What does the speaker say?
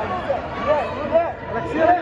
Алексей!